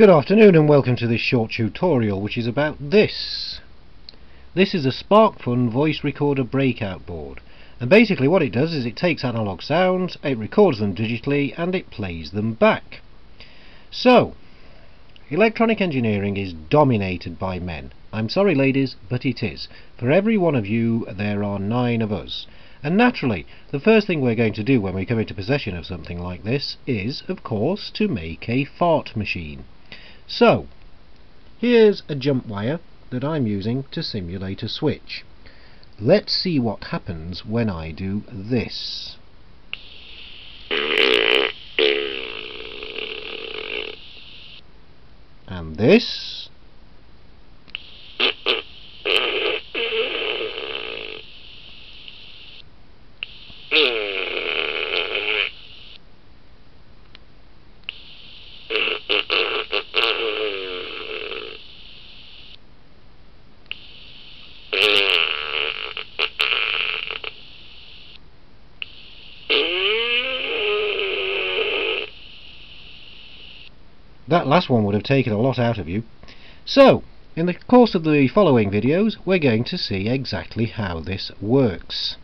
Good afternoon and welcome to this short tutorial which is about this. This is a SparkFun voice recorder breakout board and basically what it does is it takes analog sounds, it records them digitally and it plays them back. So, electronic engineering is dominated by men. I'm sorry ladies, but it is. For every one of you there are nine of us. And naturally, the first thing we're going to do when we come into possession of something like this is, of course, to make a fart machine. So, here's a jump wire that I'm using to simulate a switch. Let's see what happens when I do this. And this. That last one would have taken a lot out of you. So, in the course of the following videos, we're going to see exactly how this works.